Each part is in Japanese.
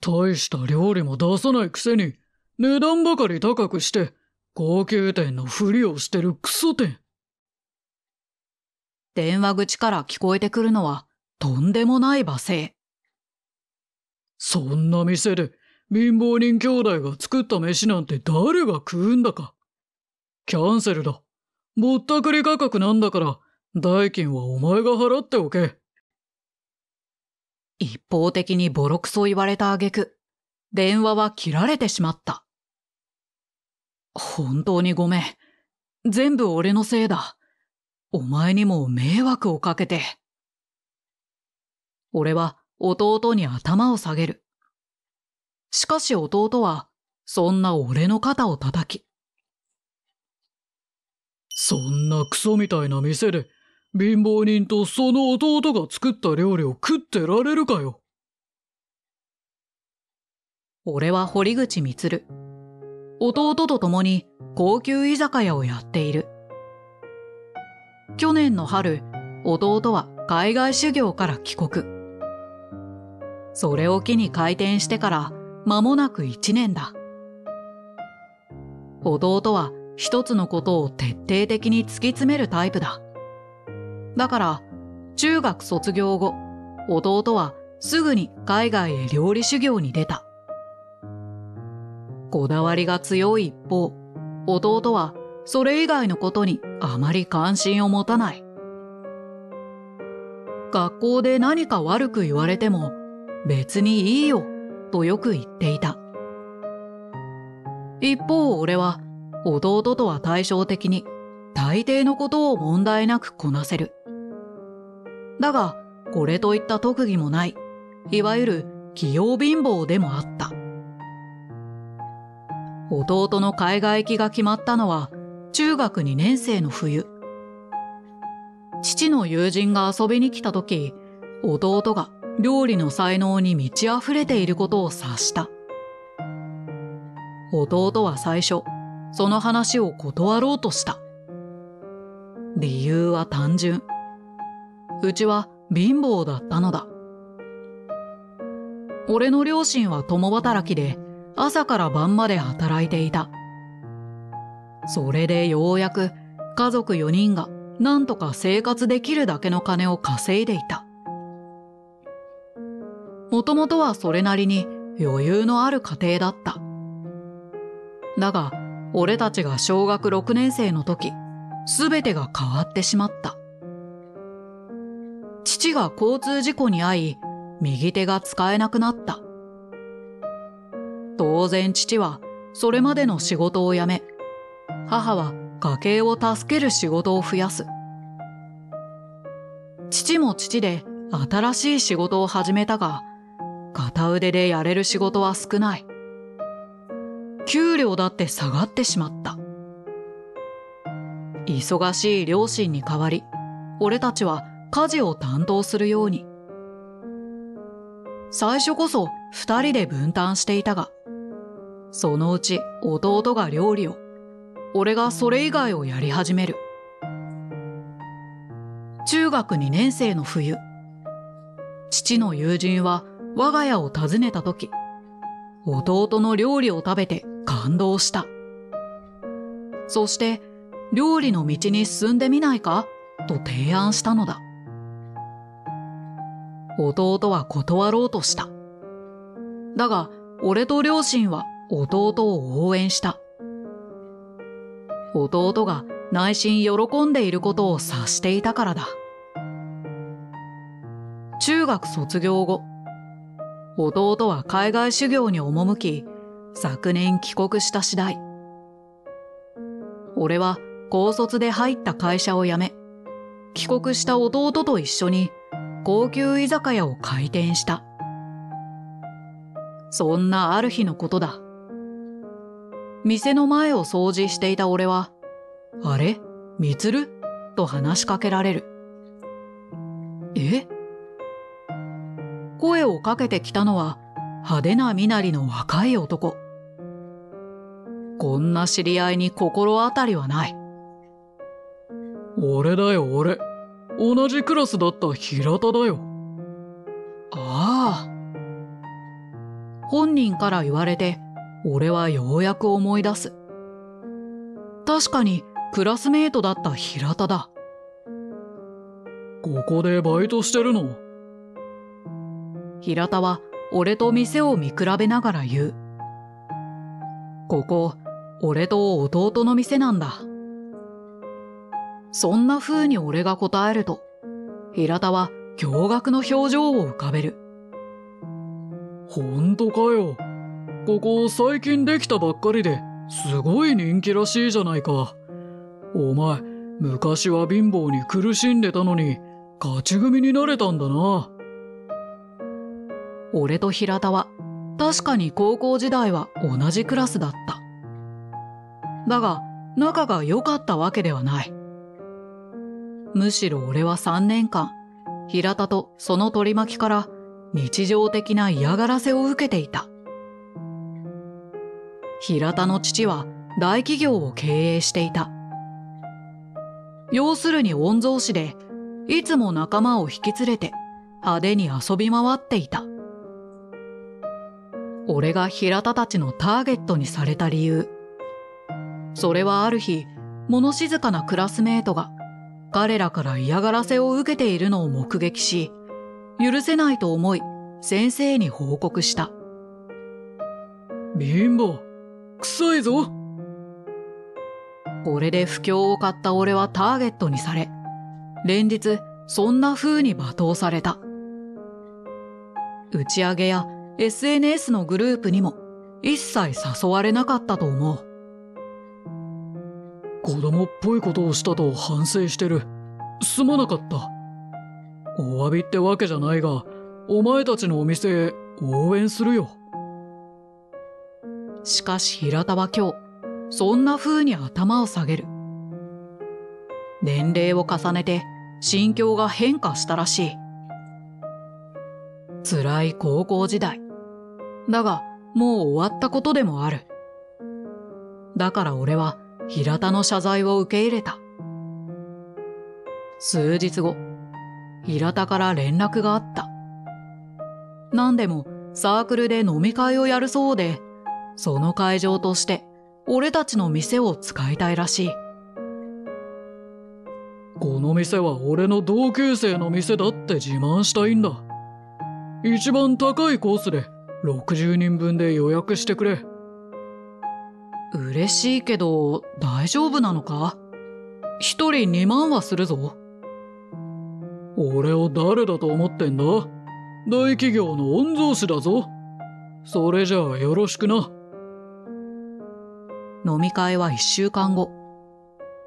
大した料理も出さないくせに、値段ばかり高くして、高級店のふりをしてるクソ店。電話口から聞こえてくるのは、とんでもない罵声。そんな店で、貧乏人兄弟が作った飯なんて誰が食うんだか。キャンセルだ。ぼったくり価格なんだから、代金はお前が払っておけ。一方的にボロクソ言われた挙句、電話は切られてしまった。本当にごめん。全部俺のせいだ。お前にも迷惑をかけて。俺は弟に頭を下げる。しかし弟は、そんな俺の肩を叩き。そんなクソみたいな店で、貧乏人とその弟が作った料理を食ってられるかよ。俺は堀口充。弟と共に高級居酒屋をやっている。去年の春、弟は海外修行から帰国。それを機に開店してから間もなく一年だ。弟は一つのことを徹底的に突き詰めるタイプだ。だから、中学卒業後、弟はすぐに海外へ料理修行に出た。こだわりが強い一方、弟はそれ以外のことにあまり関心を持たない。学校で何か悪く言われても別にいいよとよく言っていた。一方俺は弟とは対照的に大抵のことを問題なくこなせる。だがこれといった特技もない、いわゆる器用貧乏でもあった。弟の海外行きが決まったのは中学2年生の冬。父の友人が遊びに来た時、弟が料理の才能に満ち溢れていることを察した。弟は最初、その話を断ろうとした。理由は単純。うちは貧乏だったのだ。俺の両親は共働きで、朝から晩まで働いていた。それでようやく家族4人がなんとか生活できるだけの金を稼いでいた。もともとはそれなりに余裕のある家庭だった。だが、俺たちが小学6年生の時、すべてが変わってしまった。父が交通事故に遭い、右手が使えなくなった。当然父はそれまでの仕事を辞め、母は家計を助ける仕事を増やす。父も父で新しい仕事を始めたが、片腕でやれる仕事は少ない。給料だって下がってしまった。忙しい両親に代わり、俺たちは家事を担当するように。最初こそ二人で分担していたが、そのうち弟が料理を、俺がそれ以外をやり始める。中学2年生の冬、父の友人は我が家を訪ねた時、弟の料理を食べて感動した。そして、料理の道に進んでみないか？と提案したのだ。弟は断ろうとした。だが、俺と両親は弟を応援した。弟が内心喜んでいることを察していたからだ。中学卒業後、弟は海外修行に赴き、昨年帰国した次第。俺は高卒で入った会社を辞め、帰国した弟と一緒に高級居酒屋を開店した。そんなある日のことだ。店の前を掃除していた俺は、あれ？みつる？と話しかけられる。え？声をかけてきたのは派手な身なりの若い男。こんな知り合いに心当たりはない。俺だよ俺。同じクラスだった平田だよ。ああ。本人から言われて、俺はようやく思い出す。確かにクラスメートだった平田だ。ここでバイトしてるの？平田は俺と店を見比べながら言う。ここ、俺と弟の店なんだ。そんな風に俺が答えると、平田は驚愕の表情を浮かべる。ほんとかよ。ここ最近できたばっかりで、すごい人気らしいじゃないか。お前、昔は貧乏に苦しんでたのに、勝ち組になれたんだな。俺と平田は、確かに高校時代は同じクラスだった。だが、仲が良かったわけではない。むしろ俺は3年間、平田とその取り巻きから日常的な嫌がらせを受けていた。平田の父は大企業を経営していた。要するに御曹司で、いつも仲間を引き連れて派手に遊び回っていた。俺が平田たちのターゲットにされた理由。それはある日、物静かなクラスメートが彼らから嫌がらせを受けているのを目撃し、許せないと思い、先生に報告した。貧乏、臭いぞ。これで不況を買った俺はターゲットにされ、連日そんな風に罵倒された。打ち上げや SNS のグループにも一切誘われなかったと思う。子供っぽいことをしたと反省してる。すまなかった。お詫びってわけじゃないが、お前たちのお店応援するよ。しかし平田は今日、そんな風に頭を下げる。年齢を重ねて心境が変化したらしい。辛い高校時代。だが、もう終わったことでもある。だから俺は平田の謝罪を受け入れた。数日後、平田から連絡があった。何でもサークルで飲み会をやるそうで、その会場として俺たちの店を使いたいらしい。この店は俺の同級生の店だって自慢したいんだ。一番高いコースで60人分で予約してくれ。嬉しいけど大丈夫なのか？一人2万はするぞ。俺を誰だと思ってんだ？大企業の御曹司だぞ。それじゃあよろしくな。飲み会は一週間後。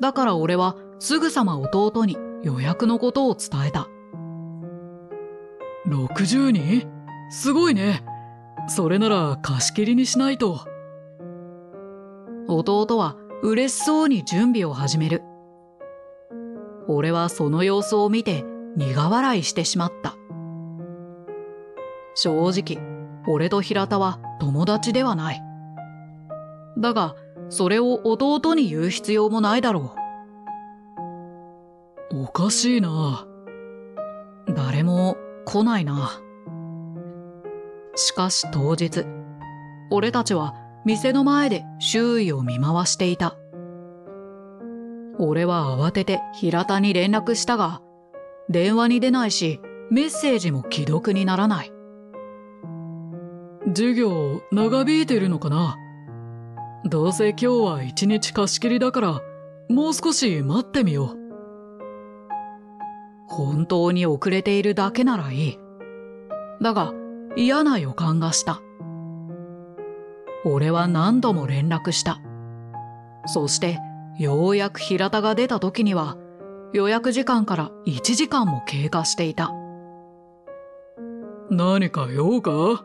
だから俺はすぐさま弟に予約のことを伝えた。60人？すごいね。それなら貸し切りにしないと。弟は嬉しそうに準備を始める。俺はその様子を見て苦笑いしてしまった。正直、俺と平田は友達ではない。だが、それを弟に言う必要もないだろう。おかしいな。誰も来ないな。しかし当日、俺たちは店の前で周囲を見回していた。俺は慌てて平田に連絡したが、電話に出ないし、メッセージも既読にならない。授業長引いてるのかな？どうせ今日は一日貸し切りだから、もう少し待ってみよう。本当に遅れているだけならいい。だが、嫌な予感がした。俺は何度も連絡した。そして、ようやく平田が出た時には、予約時間から1時間も経過していた。何か用か？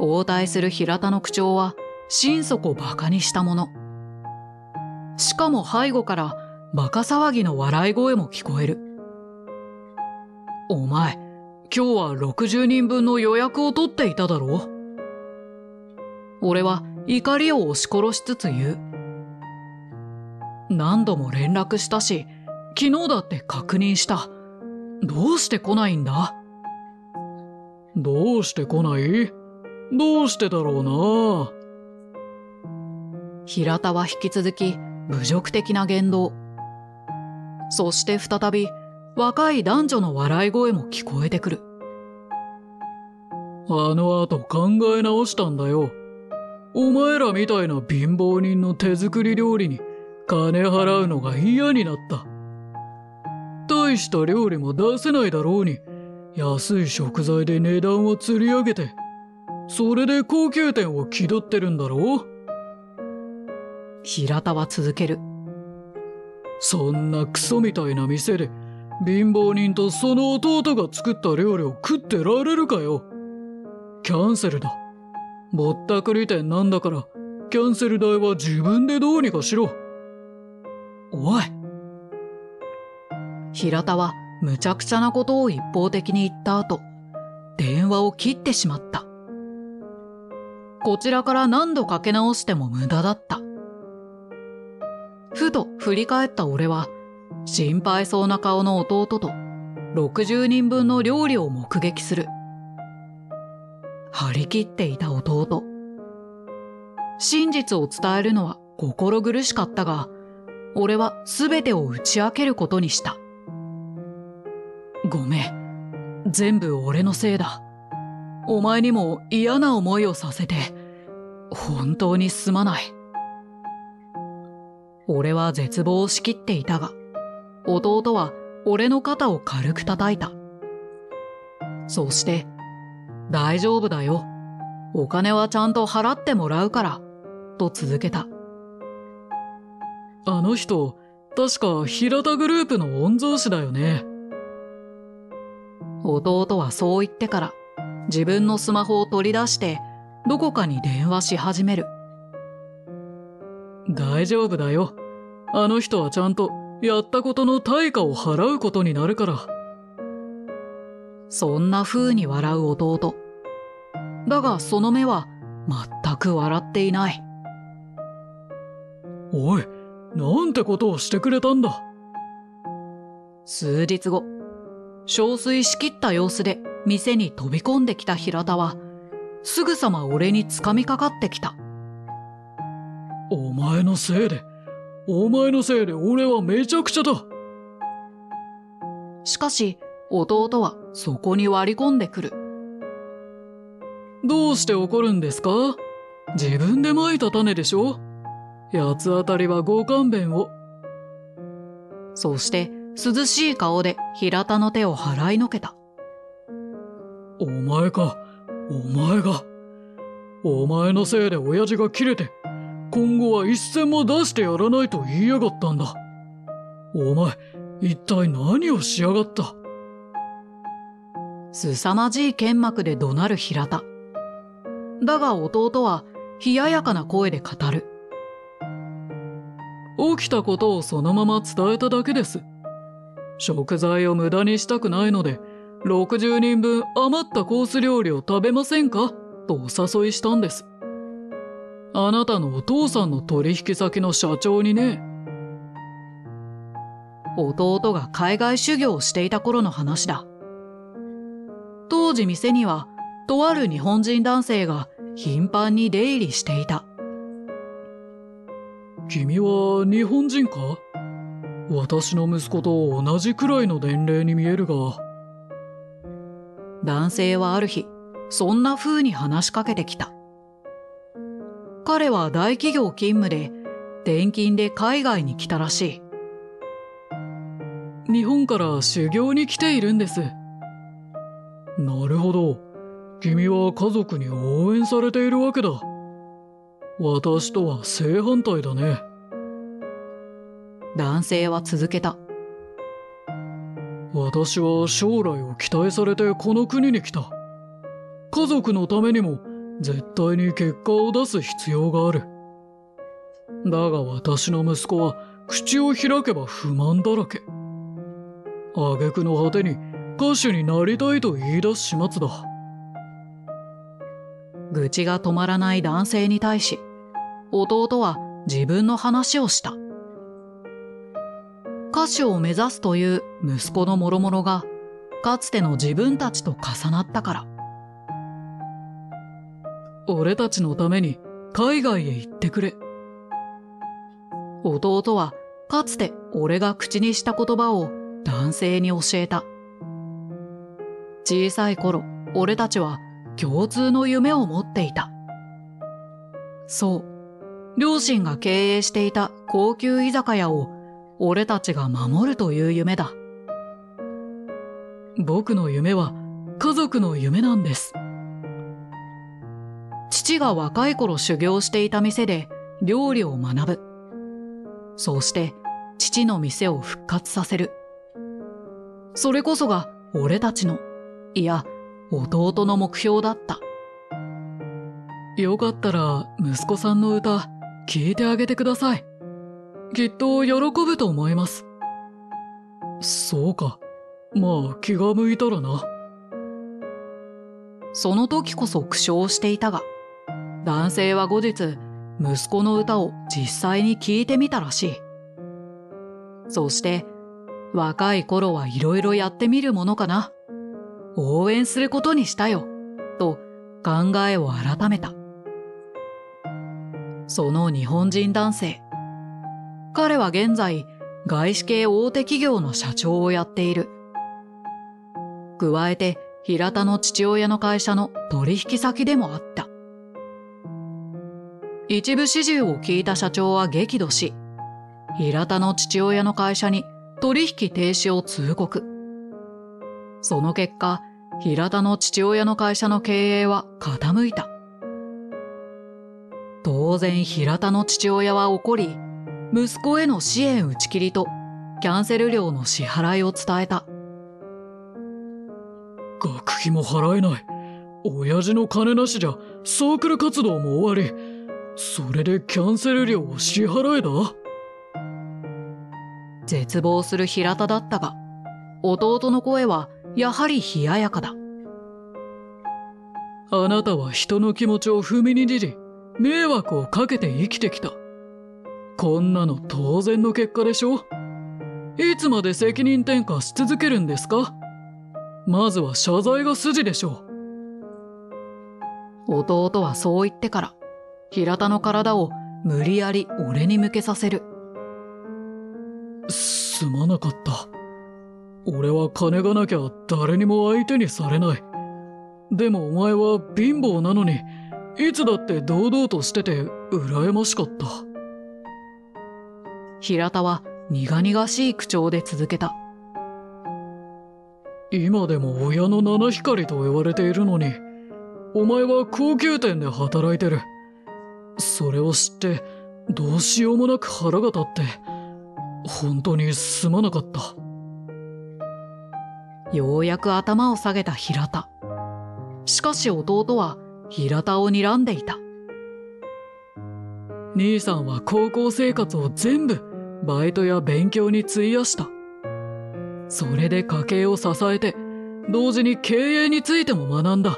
応対する平田の口調は、心底馬鹿にしたもの。しかも背後から馬鹿騒ぎの笑い声も聞こえる。お前、今日は60人分の予約を取っていただろう俺は怒りを押し殺しつつ言う。何度も連絡したし、昨日だって確認した。どうして来ないんだ？どうして来ない？どうしてだろうな？平田は引き続き侮辱的な言動。そして再び若い男女の笑い声も聞こえてくる。あの後考え直したんだよ。お前らみたいな貧乏人の手作り料理に金払うのが嫌になった。大した料理も出せないだろうに、安い食材で値段を釣り上げて、それで高級店を気取ってるんだろう？平田は続ける。そんなクソみたいな店で、貧乏人とその弟が作った料理を食ってられるかよ。キャンセルだ。ぼったくり店なんだから、キャンセル代は自分でどうにかしろ。おい。平田は無茶苦茶なことを一方的に言った後、電話を切ってしまった。こちらから何度かけ直しても無駄だった。ふと振り返った俺は、心配そうな顔の弟と60人分の料理を目撃する。張り切っていた弟。真実を伝えるのは心苦しかったが、俺は全てを打ち明けることにした。ごめん。全部俺のせいだ。お前にも嫌な思いをさせて、本当にすまない。俺は絶望しきっていたが、弟は俺の肩を軽く叩いた。そして、大丈夫だよ。お金はちゃんと払ってもらうから、と続けた。あの人、確か平田グループの御曹司だよね。弟はそう言ってから、自分のスマホを取り出して、どこかに電話し始める。大丈夫だよ。あの人はちゃんとやったことの対価を払うことになるから。そんな風に笑う弟。だがその目は全く笑っていない。おい、なんてことをしてくれたんだ。数日後、憔悴しきった様子で店に飛び込んできた平田は、すぐさま俺に掴みかかってきた。お前のせいで、お前のせいで俺はめちゃくちゃだ。しかし、弟はそこに割り込んでくる。どうして怒るんですか？自分で蒔いた種でしょ？八つ当たりはご勘弁を。そして涼しい顔で平田の手を払いのけた。お前か、お前が。お前のせいで親父が切れて、今後は一銭も出してやらないと言いやがったんだ。お前、一体何をしやがった？凄まじい剣幕で怒鳴る平田。だが弟は冷ややかな声で語る。起きたことをそのまま伝えただけです。食材を無駄にしたくないので、60人分余ったコース料理を食べませんか？とお誘いしたんです。あなたのお父さんの取引先の社長にね。弟が海外修行をしていた頃の話だ。当時店には、とある日本人男性が頻繁に出入りしていた。君は日本人か？私の息子と同じくらいの年齢に見えるが。男性はある日、そんな風に話しかけてきた。彼は大企業勤務で、転勤で海外に来たらしい。日本から修行に来ているんです。なるほど。君は家族に応援されているわけだ。私とは正反対だね。男性は続けた。私は将来を期待されてこの国に来た。家族のためにも絶対に結果を出す必要がある。だが私の息子は口を開けば不満だらけ。挙句の果てに歌手になりたいと言い出す始末だ。愚痴が止まらない男性に対し、弟は自分の話をした。歌手を目指すという息子の諸々が、かつての自分たちと重なったから。俺たちのために海外へ行ってくれ。弟はかつて俺が口にした言葉を男性に教えた。小さい頃、俺たちは共通の夢を持っていた。そう、両親が経営していた高級居酒屋を俺たちが守るという夢だ。僕の夢は家族の夢なんです。父が若い頃修行していた店で料理を学ぶ。そうして父の店を復活させる。それこそが俺たちの、いや、弟の目標だった。よかったら息子さんの歌聞いてあげてください。きっと喜ぶと思います。そうか。まあ気が向いたらな。その時こそ苦笑していたが、男性は後日、息子の歌を実際に聞いてみたらしい。そして、若い頃はいろいろやってみるものかな。応援することにしたよ。と考えを改めた。その日本人男性。彼は現在、外資系大手企業の社長をやっている。加えて、平田の父親の会社の取引先でもあった。一部始終を聞いた社長は激怒し、平田の父親の会社に取引停止を通告。その結果、平田の父親の会社の経営は傾いた。当然平田の父親は怒り、息子への支援打ち切りとキャンセル料の支払いを伝えた。学費も払えない。親父の金なしじゃサークル活動も終わり。それでキャンセル料を支払えだ絶望する平田だったが、弟の声はやはり冷ややかだ。あなたは人の気持ちを踏みにじり、迷惑をかけて生きてきた。こんなの当然の結果でしょいつまで責任転嫁し続けるんですか？まずは謝罪が筋でしょう。弟はそう言ってから、平田の体を無理やり俺に向けさせる。すまなかった。俺は金がなきゃ誰にも相手にされない。でもお前は貧乏なのに、いつだって堂々としてて羨ましかった。平田は苦々しい口調で続けた。今でも親の七光と言われているのに、お前は高級店で働いてる。それを知って、どうしようもなく腹が立って、本当にすまなかった。ようやく頭を下げた平田。しかし弟は平田を睨んでいた。兄さんは高校生活を全部バイトや勉強に費やした。それで家計を支えて、同時に経営についても学んだ。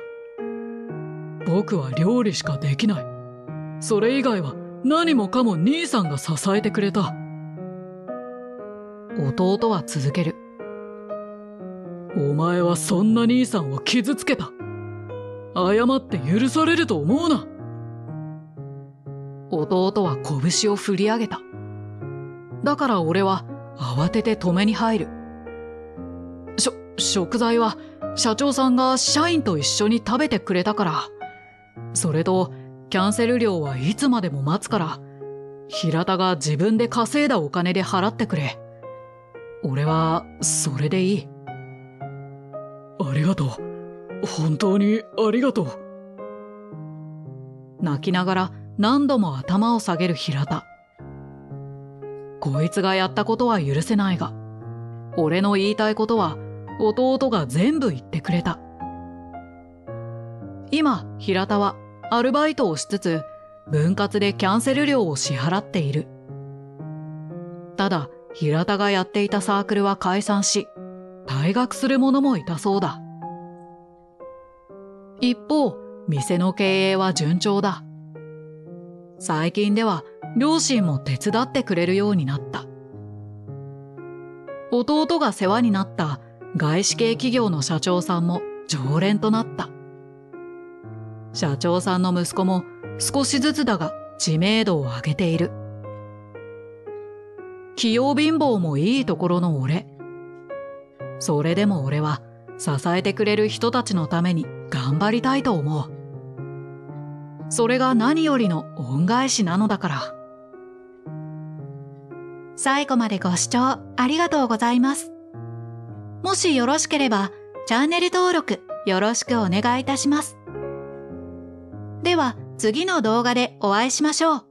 僕は料理しかできない。それ以外は何もかも兄さんが支えてくれた。弟は続ける。お前はそんな兄さんを傷つけた。謝って許されると思うな。弟は拳を振り上げた。だから俺は慌てて止めに入る。しょ、食材は社長さんが社員と一緒に食べてくれたから。それとキャンセル料はいつまでも待つから、平田が自分で稼いだお金で払ってくれ。俺は、それでいい。ありがとう。本当にありがとう。泣きながら何度も頭を下げる平田。こいつがやったことは許せないが、俺の言いたいことは弟が全部言ってくれた。今、平田はアルバイトをしつつ、分割でキャンセル料を支払っている。ただ、平田がやっていたサークルは解散し、退学する者もいたそうだ。一方、店の経営は順調だ。最近では両親も手伝ってくれるようになった。弟が世話になった外資系企業の社長さんも常連となった。社長さんの息子も少しずつだが知名度を上げている。器用貧乏もいいところの俺。それでも俺は支えてくれる人たちのために頑張りたいと思う。それが何よりの恩返しなのだから。最後までご視聴ありがとうございます。もしよろしければチャンネル登録よろしくお願いいたします。では次の動画でお会いしましょう。